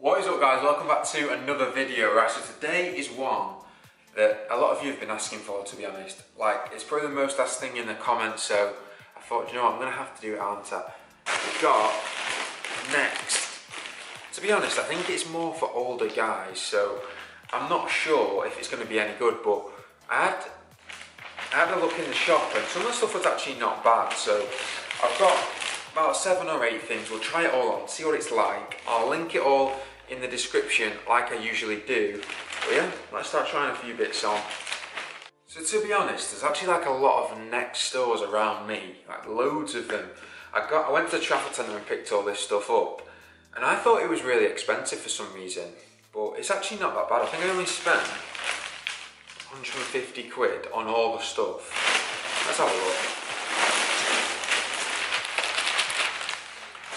What is up guys, welcome back to another video. Right, so today is one that a lot of you have been asking for to be honest. Like, it's probably the most asked thing in the comments, so I thought, you know what, I'm gonna have to do it, aren't I? We've got next. To be honest, I think it's more for older guys, so I'm not sure if it's gonna be any good, but I had, I had a look in the shop and some of the stuff was actually not bad, so I've got about seven or eight things. We'll try it all on, see what it's like. I'll link it all in the description like I usually do. But yeah, let's start trying a few bits on. So to be honest, there's actually like a lot of Next stores around me, like loads of them. I got, I went to Trafford Centre and picked all this stuff up, and I thought it was really expensive for some reason, but it's actually not that bad. I think I only spent 150 quid on all the stuff. Let's have a look.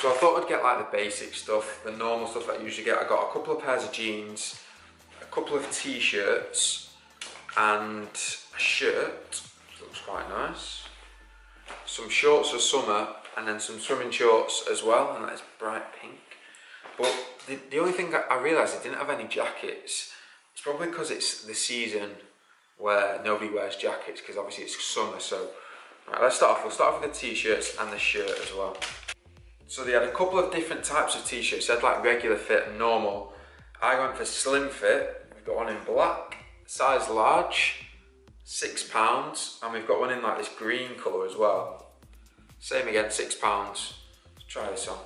So I thought I'd get like the basic stuff, the normal stuff that I usually get. I got a couple of pairs of jeans, a couple of t-shirts, and a shirt, looks quite nice. Some shorts for summer, and then some swimming shorts as well, and that is bright pink. But the, the only thing I realised I didn't have any jackets. It's probably because it's the season where nobody wears jackets, because obviously it's summer, so... Right, let's start off. We'll start off with the t-shirts and the shirt as well. So they had a couple of different types of t-shirts. They had like regular fit and normal. I went for slim fit. We've got one in black, size large, six pounds. And we've got one in like this green color as well. Same again, six pounds. Let's try this on.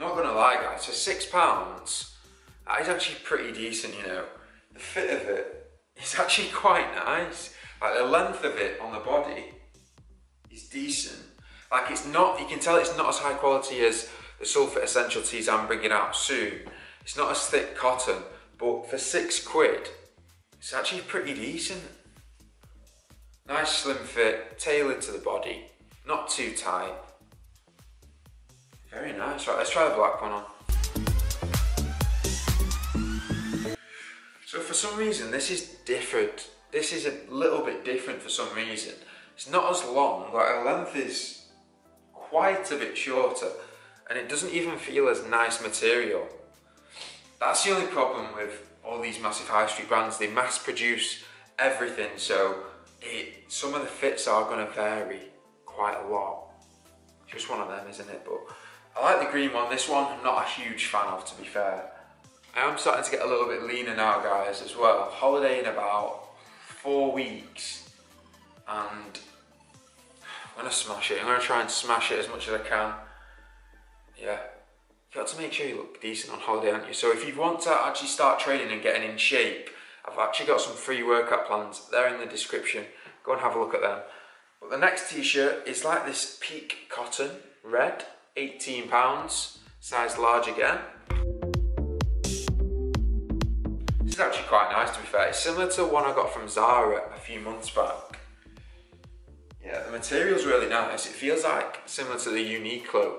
not gonna lie guys, for six pounds, that is actually pretty decent, you know. The fit of it is actually quite nice. Like the length of it on the body is decent. Like it's not, you can tell it's not as high quality as the Sulfit Essential Tees I'm bringing out soon. It's not as thick cotton, but for six quid, it's actually pretty decent. Nice slim fit, tailored to the body, not too tight. Very nice. Right, let's try the black one on. So for some reason, this is different this is a little bit different for some reason. It's not as long, like the length is quite a bit shorter and it doesn't even feel as nice material. That's the only problem with all these massive high street brands. They mass produce everything so it, some of the fits are going to vary quite a lot. Just one of them, isn't it? But I like the green one. This one, I'm not a huge fan of, to be fair. I am starting to get a little bit leaner now, guys, as well. Holidaying about four weeks and I'm gonna smash it. I'm gonna try and smash it as much as I can. Yeah. You've got to make sure you look decent on holiday, aren't you? So if you want to actually start training and getting in shape, I've actually got some free workout plans. They're in the description. Go and have a look at them. But the next t-shirt is like this peak cotton, red, 18 pounds, size large again. Is actually quite nice to be fair. It's similar to one I got from Zara a few months back. Yeah, the material's really nice. It feels like similar to the Uniqlo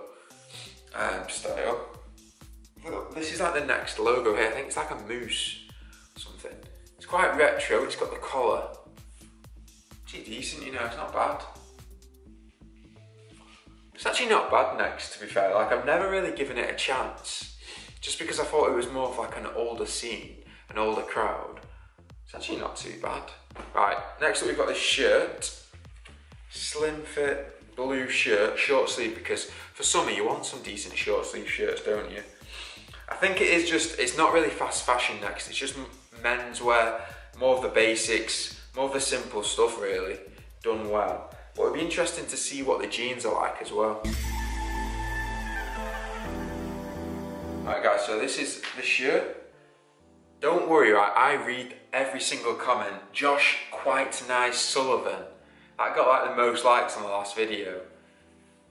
um, style. This is like the next logo here. I think it's like a moose or something. It's quite retro. It's got the collar. Pretty decent, you know. It's not bad. It's actually not bad next, to be fair. Like, I've never really given it a chance. Just because I thought it was more of like an older scene an older crowd. It's actually not too bad. Right, next up we've got this shirt. Slim fit, blue shirt, short sleeve, because for summer you want some decent short sleeve shirts, don't you? I think it is just, it's not really fast fashion next, it's just menswear, more of the basics, more of the simple stuff really, done well. But it'd be interesting to see what the jeans are like as well. Alright guys, so this is the shirt. Don't worry, right? I read every single comment. Josh Quite Nice Sullivan. That got like the most likes on the last video.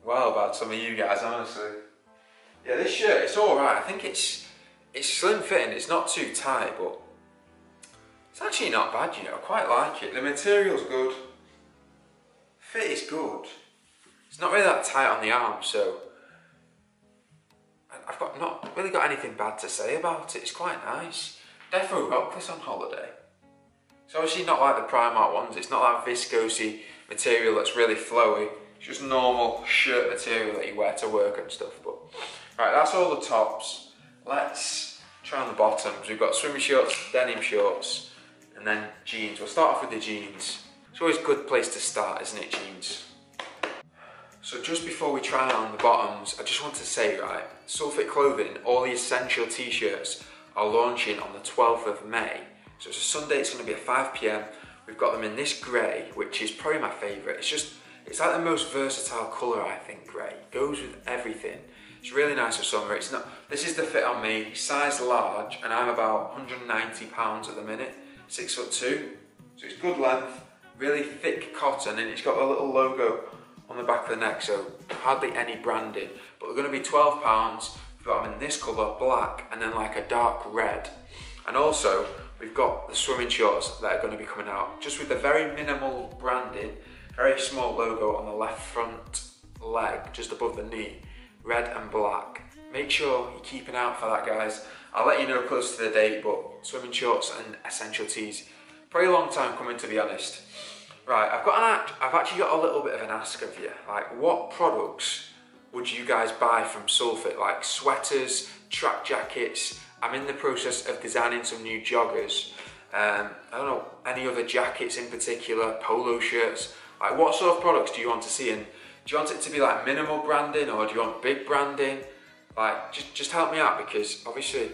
Well about some of you guys, honestly. Yeah, this shirt, it's alright. I think it's it's slim fitting, it's not too tight, but it's actually not bad, you know. I quite like it. The material's good. Fit is good. It's not really that tight on the arm, so I've got not really got anything bad to say about it. It's quite nice. Defo rock this on holiday. It's obviously not like the Primark ones, it's not that viscosy material that's really flowy. It's just normal shirt material that you wear to work and stuff. But right, that's all the tops. Let's try on the bottoms. We've got swimming shorts, denim shorts, and then jeans. We'll start off with the jeans. It's always a good place to start, isn't it, jeans? So just before we try on the bottoms, I just want to say, right, Sulfit Clothing, all the essential t-shirts are launching on the 12th of May. So it's a Sunday, it's gonna be at 5 p.m. We've got them in this grey, which is probably my favourite. It's just, it's like the most versatile colour, I think, grey. Goes with everything. It's really nice for summer. It's not, this is the fit on me, size large, and I'm about 190 pounds at the minute, six foot two. So it's good length, really thick cotton, and it's got a little logo on the back of the neck, so hardly any branding. But they're gonna be 12 pounds. We've got in this colour, black, and then like a dark red. And also, we've got the swimming shorts that are gonna be coming out, just with a very minimal branding, very small logo on the left front leg, just above the knee, red and black. Make sure you keep an eye out for that, guys. I'll let you know close to the date, but swimming shorts and essential tees, pretty long time coming to be honest. Right, I've got an I've actually got a little bit of an ask of you. Like, what products would you guys buy from Sulfit? Like sweaters, track jackets. I'm in the process of designing some new joggers. Um, I don't know any other jackets in particular, polo shirts. Like, what sort of products do you want to see? And do you want it to be like minimal branding or do you want big branding? Like, just just help me out because obviously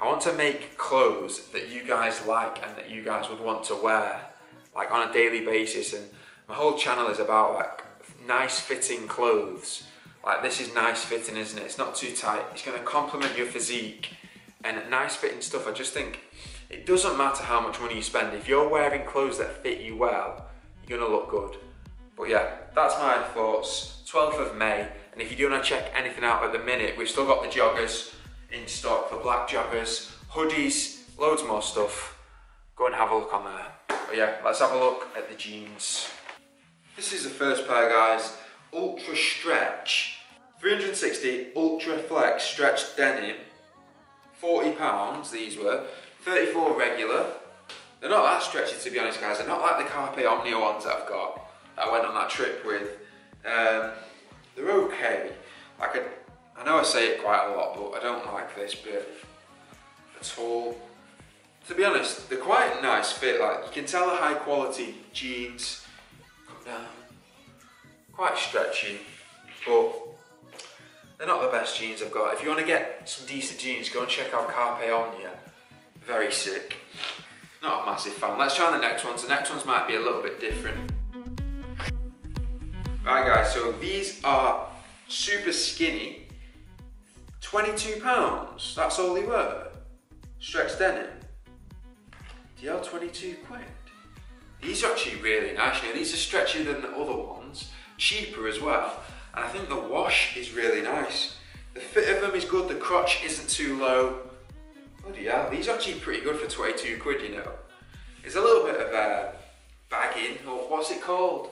I want to make clothes that you guys like and that you guys would want to wear like on a daily basis and my whole channel is about like nice fitting clothes like this is nice fitting isn't it? It's not too tight. It's going to complement your physique. And nice fitting stuff I just think it doesn't matter how much money you spend. If you're wearing clothes that fit you well you're going to look good. But yeah that's my thoughts. 12th of May and if you do want to check anything out at the minute we've still got the joggers in stock the black joggers hoodies loads more stuff. Go and have a look on there. But yeah, let's have a look at the jeans. This is the first pair, guys. Ultra Stretch. 360 Ultra Flex Stretch Denim. 40 pounds, these were. 34 regular. They're not that stretchy, to be honest, guys. They're not like the Carpe Omnia ones that I've got. That I went on that trip with. Um, they're okay. I, I know I say it quite a lot, but I don't like this bit at all to be honest, they're quite nice fit. Like you can tell the high quality jeans come down, quite stretchy, but they're not the best jeans I've got. If you want to get some decent jeans, go and check out Carpe Omnia. Very sick. Not a massive fan. Let's try the next ones. The next ones might be a little bit different. Right guys, so these are super skinny. 22 pounds, that's all they were. Stretch denim. DL 22 quid. These are actually really nice. You know, these are stretchier than the other ones, cheaper as well. And I think the wash is really nice. The fit of them is good, the crotch isn't too low. Bloody hell, these are actually pretty good for 22 quid, you know. There's a little bit of uh, bagging, or what's it called?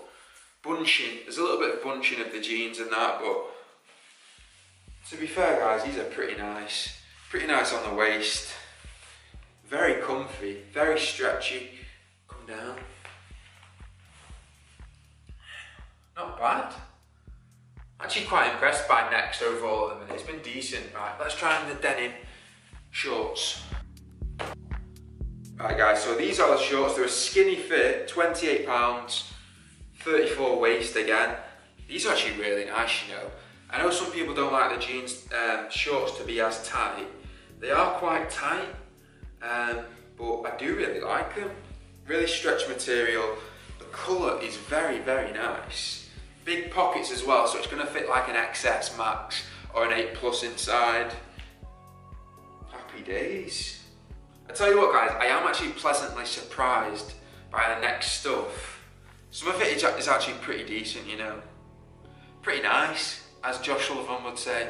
Bunching. There's a little bit of bunching of the jeans and that, but to be fair guys, these are pretty nice. Pretty nice on the waist. Very comfy, very stretchy. Come down. Not bad. Actually quite impressed by Next overall at the minute. It's been decent. Right, let's try on the denim shorts. Right guys, so these are the shorts. They're a skinny fit, 28 pounds, 34 waist again. These are actually really nice, you know. I know some people don't like the jeans um, shorts to be as tight. They are quite tight, um, but I do really like them. Really stretch material. The colour is very, very nice. Big pockets as well, so it's going to fit like an XS Max or an 8 Plus inside. Happy days. I tell you what guys, I am actually pleasantly surprised by the next stuff. Some of it is actually pretty decent, you know. Pretty nice, as Josh Sullivan would say.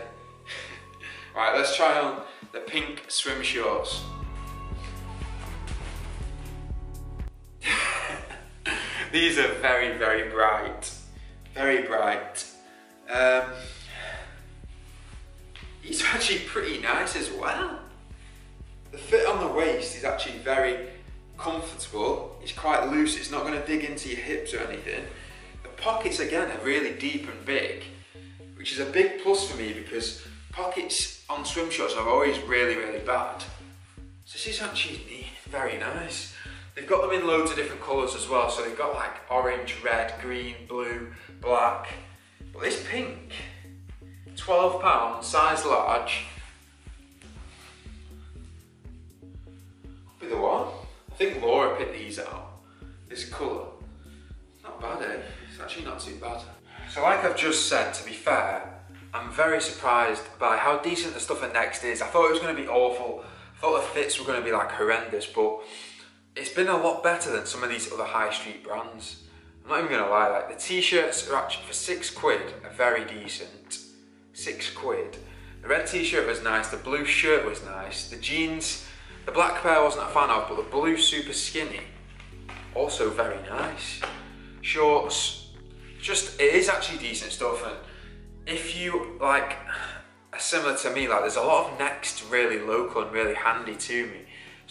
right, let's try on the pink swim shorts. These are very, very bright. Very bright. Um, are actually pretty nice as well. The fit on the waist is actually very comfortable. It's quite loose, it's not going to dig into your hips or anything. The pockets again are really deep and big, which is a big plus for me because pockets on swim shorts are always really, really bad. So this is actually very nice. They've got them in loads of different colours as well. So they've got like orange, red, green, blue, black. But this pink, £12, size large. Be the one. I think Laura picked these out. This colour. Not bad, eh? It's actually not too bad. So like I've just said, to be fair, I'm very surprised by how decent the stuff at Next is. I thought it was going to be awful. I thought the fits were going to be like horrendous, but it's been a lot better than some of these other high street brands. I'm not even to lie, like the t-shirts are actually for six quid are very decent. Six quid. The red t-shirt was nice, the blue shirt was nice, the jeans, the black pair I wasn't a fan of, but the blue super skinny, also very nice. Shorts, just, it is actually decent stuff and if you like similar to me, like there's a lot of Next really local and really handy to me.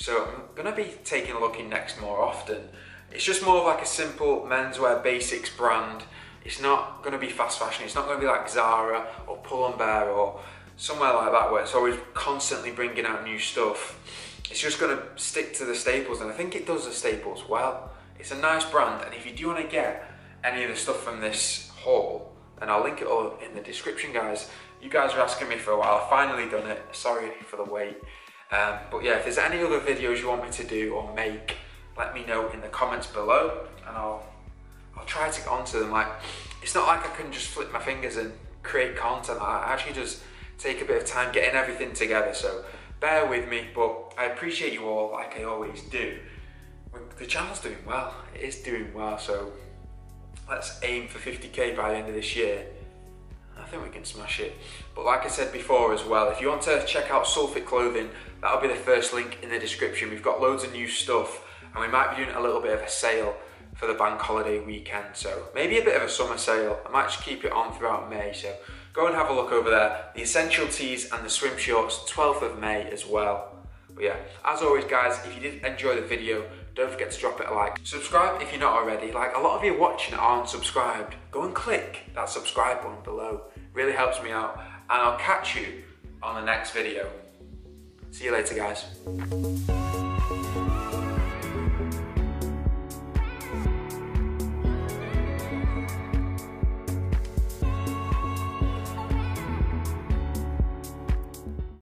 So I'm gonna be taking a look in Next more often. It's just more of like a simple menswear basics brand. It's not gonna be fast fashion. It's not gonna be like Zara or Pull and Bear or somewhere like that where it's always constantly bringing out new stuff. It's just gonna stick to the staples and I think it does the staples well. It's a nice brand and if you do wanna get any of the stuff from this haul, and I'll link it all in the description guys. You guys are asking me for a while, I've finally done it, sorry for the wait. Um, but yeah, if there's any other videos you want me to do or make, let me know in the comments below and I'll, I'll try to get onto them. Like, it's not like I can just flip my fingers and create content. I actually just take a bit of time getting everything together. So bear with me, but I appreciate you all like I always do. The channel's doing well, it is doing well, so let's aim for 50k by the end of this year. Think we can smash it. But like I said before as well, if you want to check out Sulfit Clothing, that'll be the first link in the description. We've got loads of new stuff and we might be doing a little bit of a sale for the bank holiday weekend. So maybe a bit of a summer sale. I might just keep it on throughout May. So go and have a look over there. The essential tees and the swim shorts, 12th of May as well. But yeah, as always guys, if you did enjoy the video, don't forget to drop it a like. Subscribe if you're not already. Like a lot of you watching aren't subscribed. Go and click that subscribe button below. Really helps me out. And I'll catch you on the next video. See you later guys.